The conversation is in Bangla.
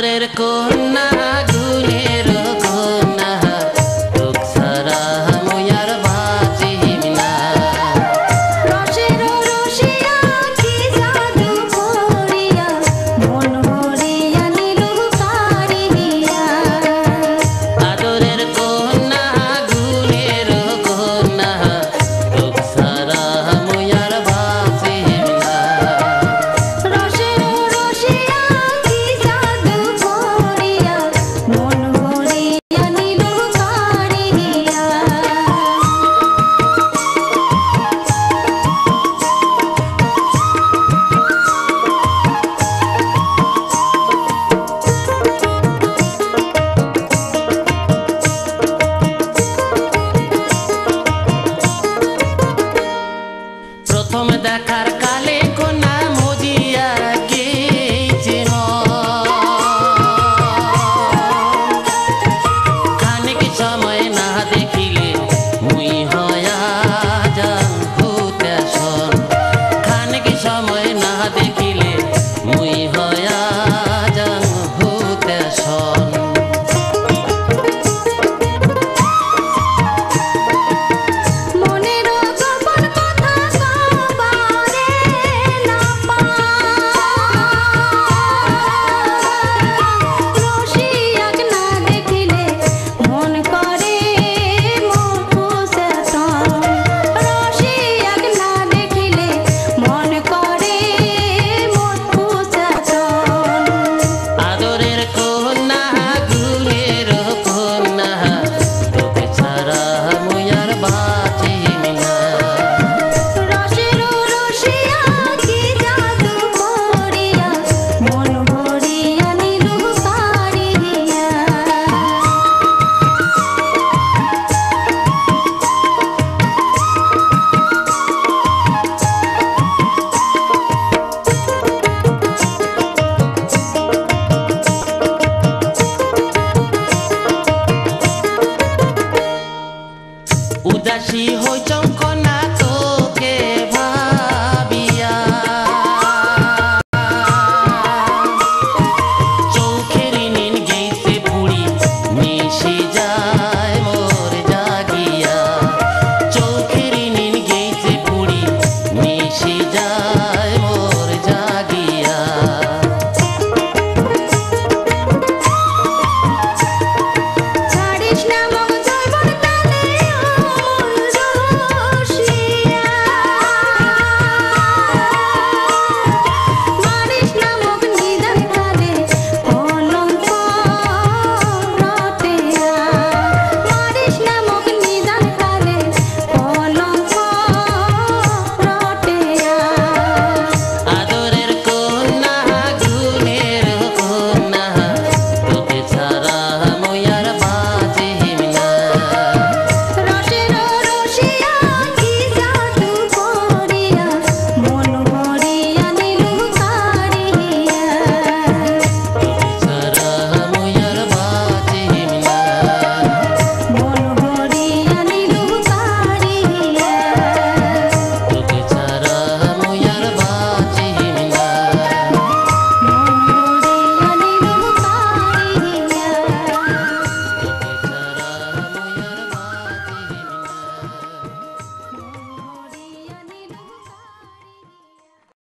llorar con. উদাসী হয়ে চমক